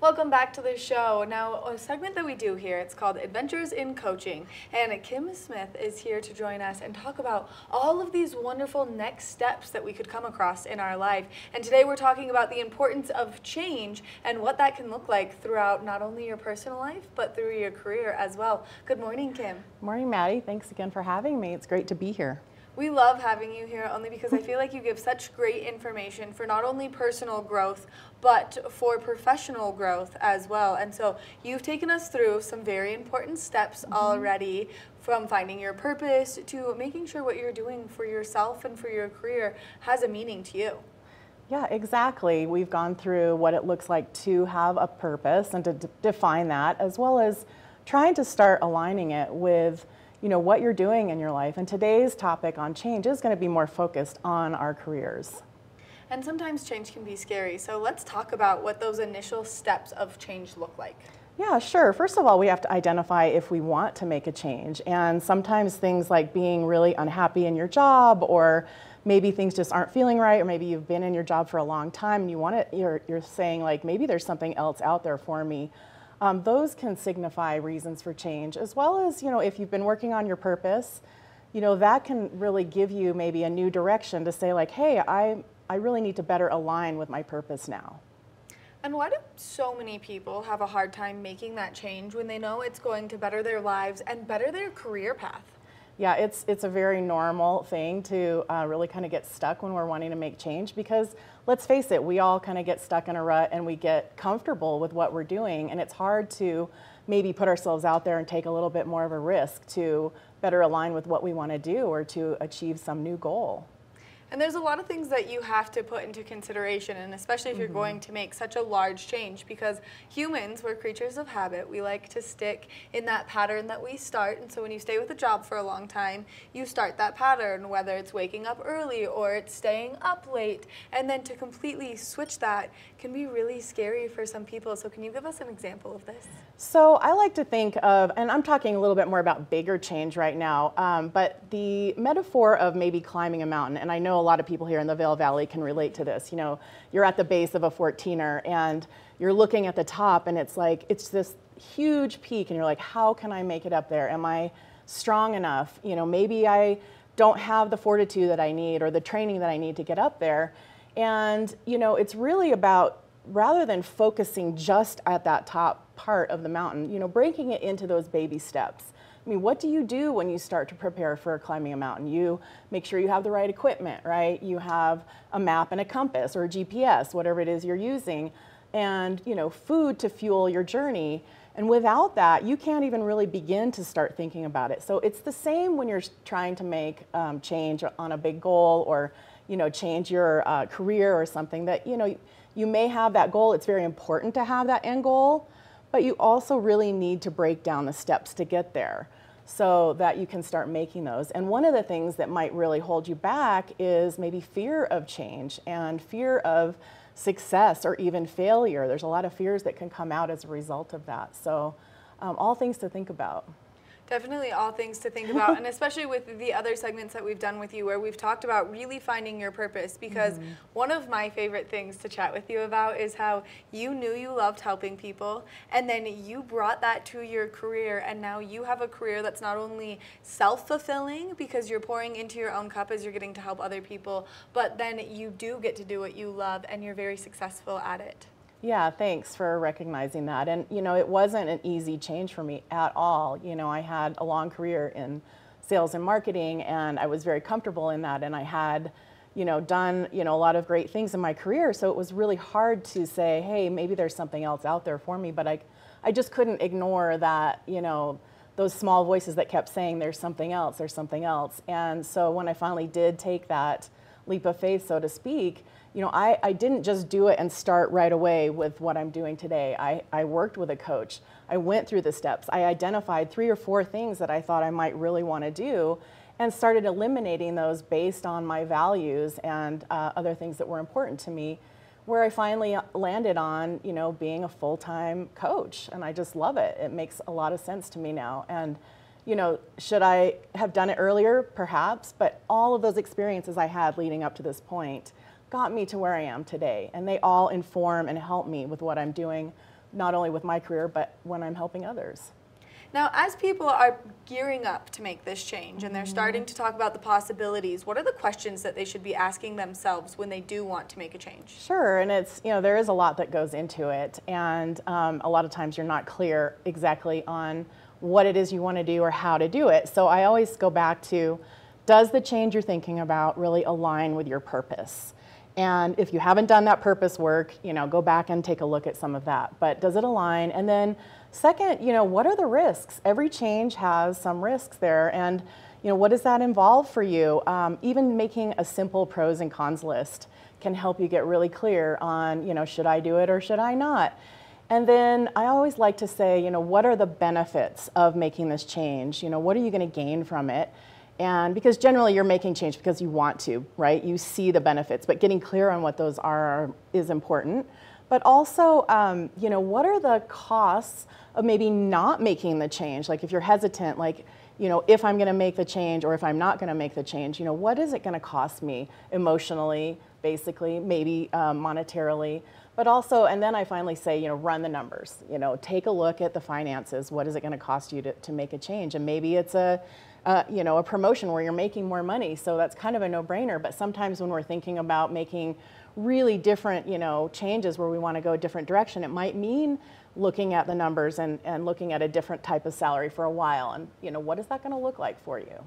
Welcome back to the show. Now, a segment that we do here, it's called Adventures in Coaching. And Kim Smith is here to join us and talk about all of these wonderful next steps that we could come across in our life. And today we're talking about the importance of change and what that can look like throughout not only your personal life, but through your career as well. Good morning, Kim. Morning, Maddie. Thanks again for having me. It's great to be here. We love having you here only because I feel like you give such great information for not only personal growth, but for professional growth as well. And so you've taken us through some very important steps mm -hmm. already from finding your purpose to making sure what you're doing for yourself and for your career has a meaning to you. Yeah, exactly. We've gone through what it looks like to have a purpose and to define that, as well as trying to start aligning it with you know, what you're doing in your life. And today's topic on change is going to be more focused on our careers. And sometimes change can be scary. So let's talk about what those initial steps of change look like. Yeah, sure. First of all, we have to identify if we want to make a change. And sometimes things like being really unhappy in your job or maybe things just aren't feeling right or maybe you've been in your job for a long time and you want it you're, you're saying like maybe there's something else out there for me um, those can signify reasons for change, as well as, you know, if you've been working on your purpose, you know, that can really give you maybe a new direction to say like, hey, I, I really need to better align with my purpose now. And why do so many people have a hard time making that change when they know it's going to better their lives and better their career path? Yeah, it's, it's a very normal thing to uh, really kind of get stuck when we're wanting to make change because let's face it, we all kind of get stuck in a rut and we get comfortable with what we're doing and it's hard to maybe put ourselves out there and take a little bit more of a risk to better align with what we want to do or to achieve some new goal. And there's a lot of things that you have to put into consideration, and especially if you're mm -hmm. going to make such a large change, because humans, we're creatures of habit. We like to stick in that pattern that we start. And so when you stay with a job for a long time, you start that pattern, whether it's waking up early or it's staying up late. And then to completely switch that can be really scary for some people. So can you give us an example of this? So I like to think of, and I'm talking a little bit more about bigger change right now, um, but the metaphor of maybe climbing a mountain, and I know a lot of people here in the Vail Valley can relate to this. You know, you're at the base of a 14er and you're looking at the top and it's like, it's this huge peak and you're like, how can I make it up there? Am I strong enough? You know, maybe I don't have the fortitude that I need or the training that I need to get up there. And, you know, it's really about rather than focusing just at that top part of the mountain, you know, breaking it into those baby steps. I mean, what do you do when you start to prepare for climbing a mountain? You make sure you have the right equipment, right? You have a map and a compass or a GPS, whatever it is you're using, and you know, food to fuel your journey. And without that, you can't even really begin to start thinking about it. So it's the same when you're trying to make um, change on a big goal or you know, change your uh, career or something that, you know, you may have that goal. It's very important to have that end goal, but you also really need to break down the steps to get there so that you can start making those. And one of the things that might really hold you back is maybe fear of change and fear of success or even failure. There's a lot of fears that can come out as a result of that. So um, all things to think about. Definitely all things to think about, and especially with the other segments that we've done with you where we've talked about really finding your purpose because mm -hmm. one of my favorite things to chat with you about is how you knew you loved helping people and then you brought that to your career and now you have a career that's not only self-fulfilling because you're pouring into your own cup as you're getting to help other people, but then you do get to do what you love and you're very successful at it. Yeah, thanks for recognizing that. And, you know, it wasn't an easy change for me at all. You know, I had a long career in sales and marketing, and I was very comfortable in that. And I had, you know, done, you know, a lot of great things in my career. So it was really hard to say, hey, maybe there's something else out there for me. But I, I just couldn't ignore that, you know, those small voices that kept saying there's something else, there's something else. And so when I finally did take that leap of faith, so to speak, you know, I, I didn't just do it and start right away with what I'm doing today. I, I worked with a coach. I went through the steps. I identified three or four things that I thought I might really want to do and started eliminating those based on my values and uh, other things that were important to me where I finally landed on, you know, being a full-time coach and I just love it. It makes a lot of sense to me now. And, you know, should I have done it earlier? Perhaps, but all of those experiences I had leading up to this point got me to where I am today. And they all inform and help me with what I'm doing not only with my career, but when I'm helping others. Now, as people are gearing up to make this change and they're starting to talk about the possibilities, what are the questions that they should be asking themselves when they do want to make a change? Sure, and it's, you know, there is a lot that goes into it, and um, a lot of times you're not clear exactly on what it is you want to do or how to do it. So I always go back to does the change you're thinking about really align with your purpose? And if you haven't done that purpose work, you know, go back and take a look at some of that. But does it align? And then second, you know, what are the risks? Every change has some risks there. And, you know, what does that involve for you? Um, even making a simple pros and cons list can help you get really clear on, you know, should I do it or should I not? And then I always like to say, you know, what are the benefits of making this change? You know, what are you going to gain from it? And because generally you're making change because you want to, right? You see the benefits, but getting clear on what those are is important. But also, um, you know, what are the costs of maybe not making the change? Like if you're hesitant, like, you know, if I'm going to make the change or if I'm not going to make the change, you know, what is it going to cost me emotionally, basically, maybe um, monetarily? But also, and then I finally say, you know, run the numbers. You know, take a look at the finances. What is it going to cost you to, to make a change? And maybe it's a, uh, you know, a promotion where you're making more money. So that's kind of a no-brainer. But sometimes when we're thinking about making really different, you know, changes where we want to go a different direction, it might mean looking at the numbers and, and looking at a different type of salary for a while. And, you know, what is that going to look like for you?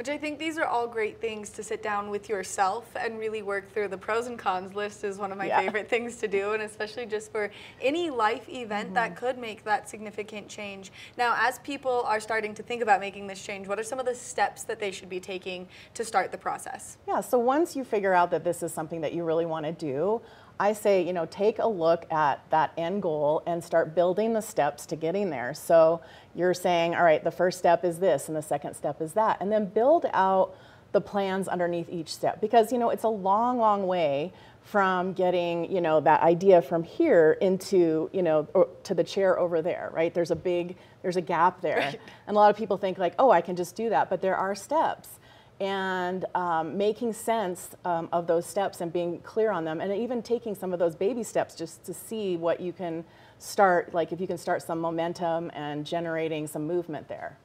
Which I think these are all great things to sit down with yourself and really work through. The pros and cons list is one of my Yeah. favorite things to do, and especially just for any life event that Mm-hmm. could make that significant change. Now, as people are starting to think about making this change, what are some of the steps that they should be taking to start the process? Yeah, so once you figure out that this is something that you really want to do, I say, you know, take a look at that end goal and start building the steps to getting there. So you're saying, all right, the first step is this and the second step is that. And then build out the plans underneath each step because, you know, it's a long, long way from getting, you know, that idea from here into, you know, or to the chair over there, right? There's a big, there's a gap there. Right. And a lot of people think like, oh, I can just do that, but there are steps and um, making sense um, of those steps and being clear on them and even taking some of those baby steps just to see what you can start like if you can start some momentum and generating some movement there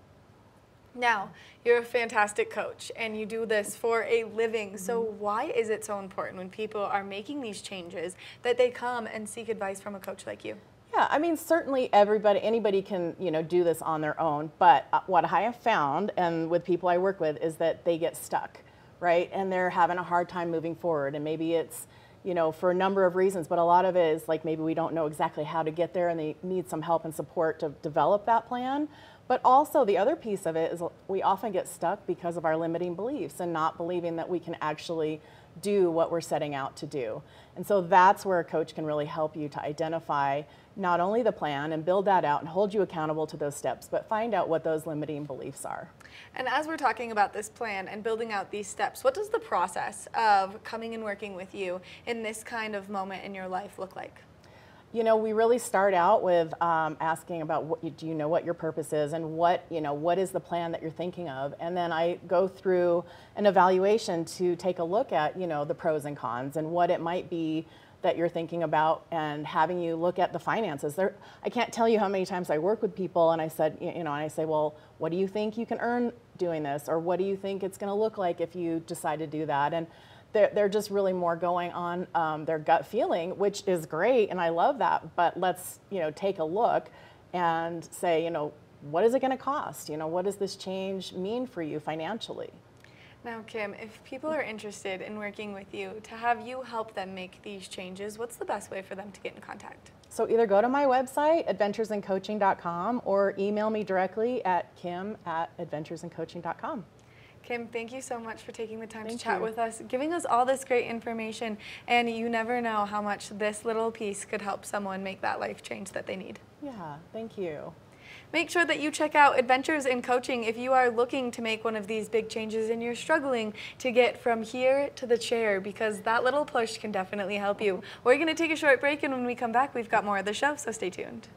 Now, you're a fantastic coach and you do this for a living. So, Mm-hmm. why is it so important when people are making these changes that they come and seek advice from a coach like you? Yeah i mean certainly everybody anybody can you know do this on their own but uh, what i have found and with people i work with is that they get stuck right? And they're having a hard time moving forward and maybe it's you know for a number of reasons but a lot of it is like maybe we don't know exactly how to get there and they need some help and support to develop that plan. But also the other piece of it is we often get stuck because of our limiting beliefs and not believing that we can actually do what we're setting out to do and so that's where a coach can really help you to identify not only the plan and build that out and hold you accountable to those steps, but find out what those limiting beliefs are. And as we're talking about this plan and building out these steps, what does the process of coming and working with you in this kind of moment in your life look like? You know, we really start out with um, asking about what you, do you know what your purpose is and what you know what is the plan that you're thinking of, and then I go through an evaluation to take a look at you know the pros and cons and what it might be that you're thinking about and having you look at the finances. There, I can't tell you how many times I work with people and I said, you know, and I say, well, what do you think you can earn doing this? Or what do you think it's going to look like if you decide to do that? And they're, they're just really more going on um, their gut feeling, which is great, and I love that. But let's, you know, take a look and say, you know, what is it going to cost? You know, what does this change mean for you financially? Now, Kim, if people are interested in working with you to have you help them make these changes, what's the best way for them to get in contact? So either go to my website, adventuresincoaching.com, or email me directly at kim at adventuresincoaching.com. Kim, thank you so much for taking the time Thank to chat you. with us, giving us all this great information. And you never know how much this little piece could help someone make that life change that they need. Yeah, thank you. Make sure that you check out Adventures in Coaching if you are looking to make one of these big changes and you're struggling to get from here to the chair because that little push can definitely help you. We're going to take a short break, and when we come back, we've got more of the show, so stay tuned.